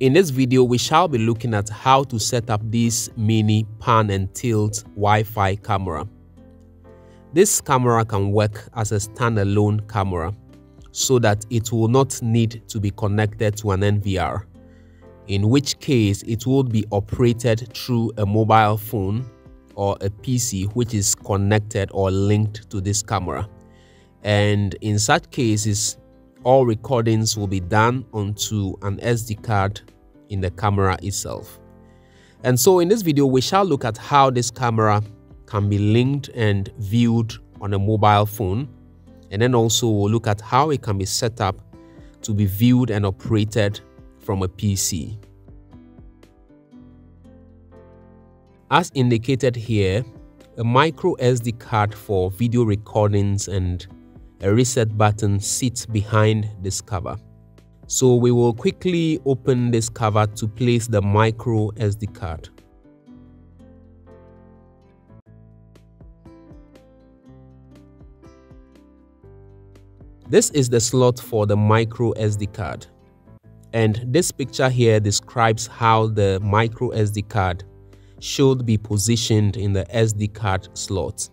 In this video, we shall be looking at how to set up this mini pan and tilt Wi-Fi camera. This camera can work as a standalone camera so that it will not need to be connected to an NVR, in which case it will be operated through a mobile phone or a PC which is connected or linked to this camera. And in such cases, all recordings will be done onto an SD card in the camera itself. And so in this video, we shall look at how this camera can be linked and viewed on a mobile phone. And then also we'll look at how it can be set up to be viewed and operated from a PC. As indicated here, a micro SD card for video recordings and a reset button sits behind this cover. So we will quickly open this cover to place the micro SD card. This is the slot for the micro SD card. And this picture here describes how the micro SD card should be positioned in the SD card slot.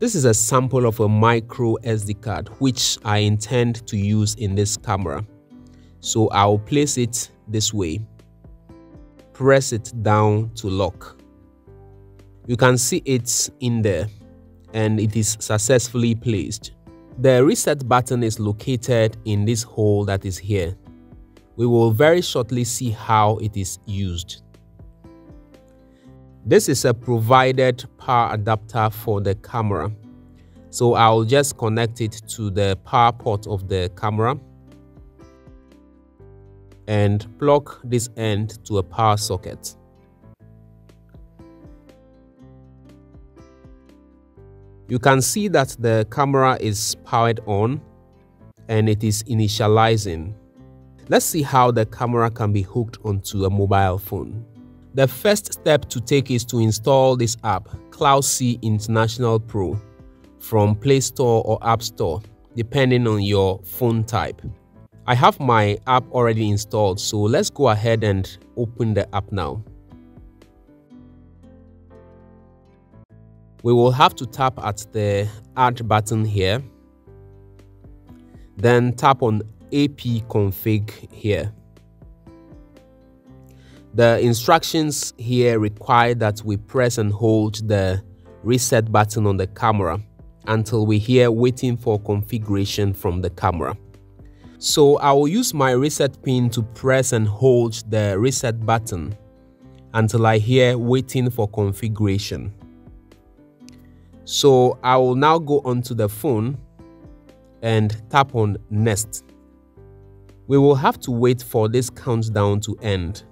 This is a sample of a micro SD card which I intend to use in this camera. So I'll place it this way. Press it down to lock. You can see it's in there and it is successfully placed. The reset button is located in this hole that is here. We will very shortly see how it is used. This is a provided power adapter for the camera. So I'll just connect it to the power port of the camera and plug this end to a power socket. You can see that the camera is powered on and it is initializing. Let's see how the camera can be hooked onto a mobile phone. The first step to take is to install this app, CloudSEE International Pro, from Play Store or App Store, depending on your phone type. I have my app already installed, so let's go ahead and open the app now. We will have to tap at the add button here, then tap on AP config here. The instructions here require that we press and hold the reset button on the camera until we hear waiting for configuration from the camera. So I will use my reset pin to press and hold the reset button until I hear waiting for configuration. So I will now go onto the phone and tap on next. We will have to wait for this countdown to end.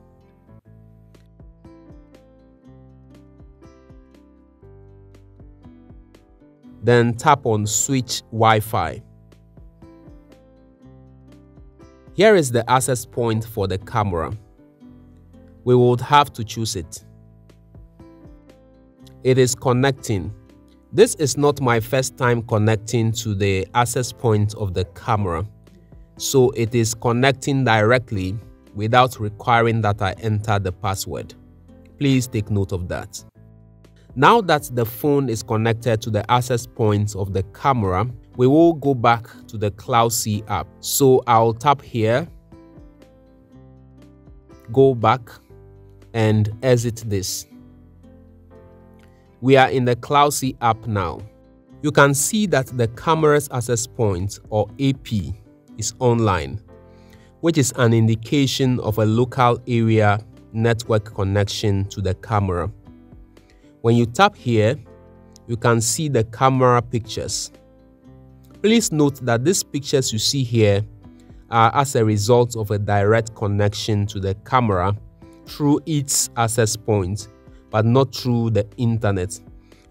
Then tap on switch Wi-Fi. Here is the access point for the camera. We would have to choose it. It is connecting. This is not my first time connecting to the access point of the camera, so it is connecting directly without requiring that I enter the password. Please take note of that. Now that the phone is connected to the access point of the camera, we will go back to the CloudSEE app. So I'll tap here, go back and exit this. We are in the CloudSEE app now. You can see that the camera's access point or AP is online, which is an indication of a local area network connection to the camera. When you tap here, you can see the camera pictures. Please note that these pictures you see here are as a result of a direct connection to the camera through its access point, but not through the internet.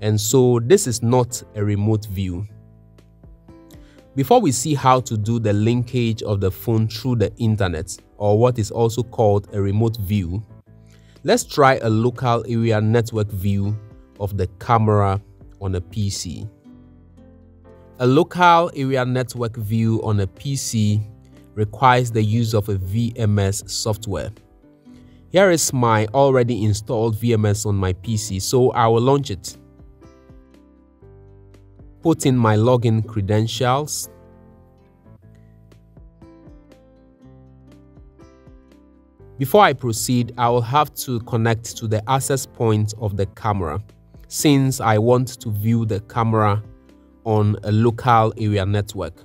And so this is not a remote view. Before we see how to do the linkage of the phone through the internet, or what is also called a remote view, let's try a local area network view of the camera on a PC. A local area network view on a PC requires the use of a VMS software. Here is my already installed VMS on my PC, so I will launch it. Put in my login credentials. Before I proceed, I will have to connect to the access point of the camera since I want to view the camera on a local area network.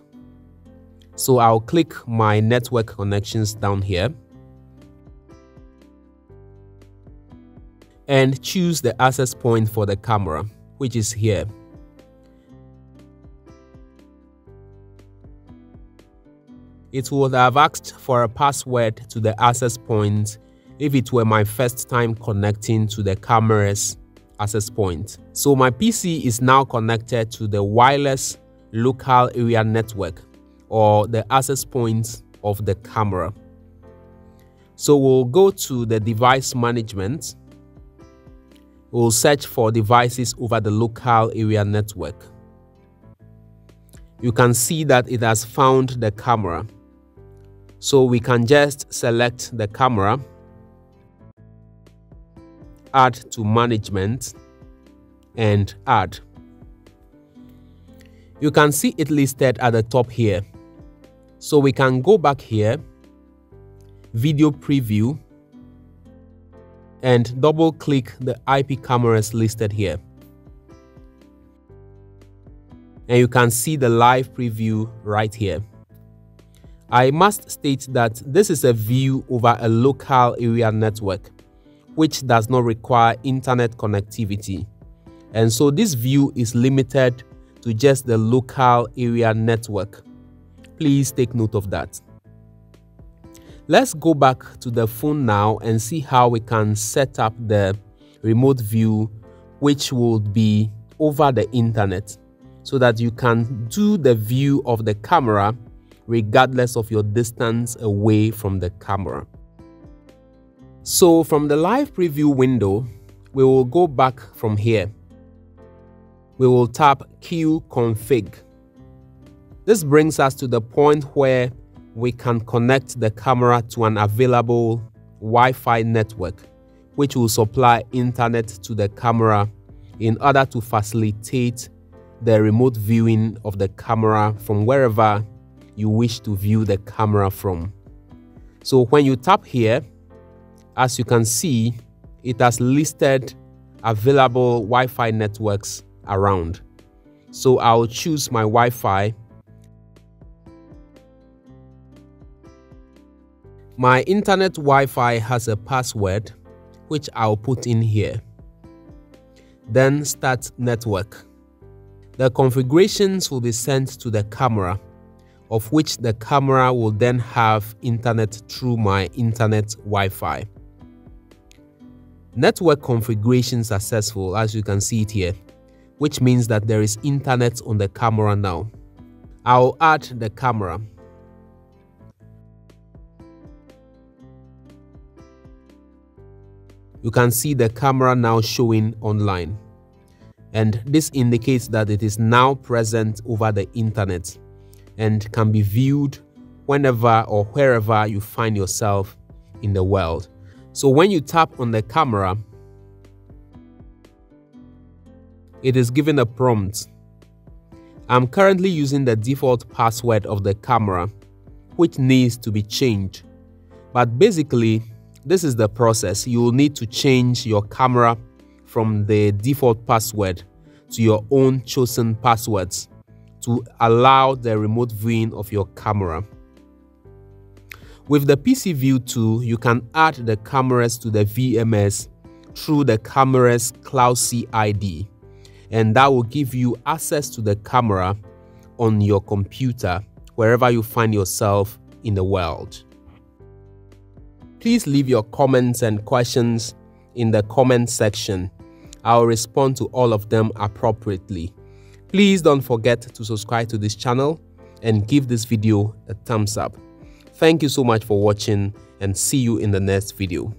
So I'll click my network connections down here and choose the access point for the camera, which is here. It would have asked for a password to the access point if it were my first time connecting to the camera's access point. So my PC is now connected to the wireless local area network or the access point of the camera. So we'll go to the device management. We'll search for devices over the local area network. You can see that it has found the camera. So we can just select the camera, add to management, and add. You can see it listed at the top here. So we can go back here, video preview, and double click the IP cameras listed here. And you can see the live preview right here. I must state that this is a view over a local area network, which does not require internet connectivity. And so this view is limited to just the local area network. Please take note of that. Let's go back to the phone now and see how we can set up the remote view which would be over the internet so that you can do the view of the camera regardless of your distance away from the camera. So from the live preview window, we will go back from here. We will tap Q config. This brings us to the point where we can connect the camera to an available Wi-Fi network, which will supply internet to the camera in order to facilitate the remote viewing of the camera from wherever you wish to view the camera from. So when you tap here, as you can see, it has listed available Wi-Fi networks around. So I'll choose my Wi-Fi. My internet Wi-Fi has a password which I'll put in here. Then start network. The configurations will be sent to the camera of which the camera will then have internet through my internet Wi-Fi. Network configuration successful as you can see it here, which means that there is internet on the camera now. I'll add the camera. You can see the camera now showing online. And this indicates that it is now present over the internet and can be viewed whenever or wherever you find yourself in the world. So when you tap on the camera, it is given a prompt. I'm currently using the default password of the camera, which needs to be changed. But basically, this is the process. You will need to change your camera from the default password to your own chosen passwords to allow the remote viewing of your camera. With the PC View tool, you can add the cameras to the VMS through the camera's CloudSEE ID, and that will give you access to the camera on your computer wherever you find yourself in the world. Please leave your comments and questions in the comment section. I'll respond to all of them appropriately. Please don't forget to subscribe to this channel and give this video a thumbs up. Thank you so much for watching and see you in the next video.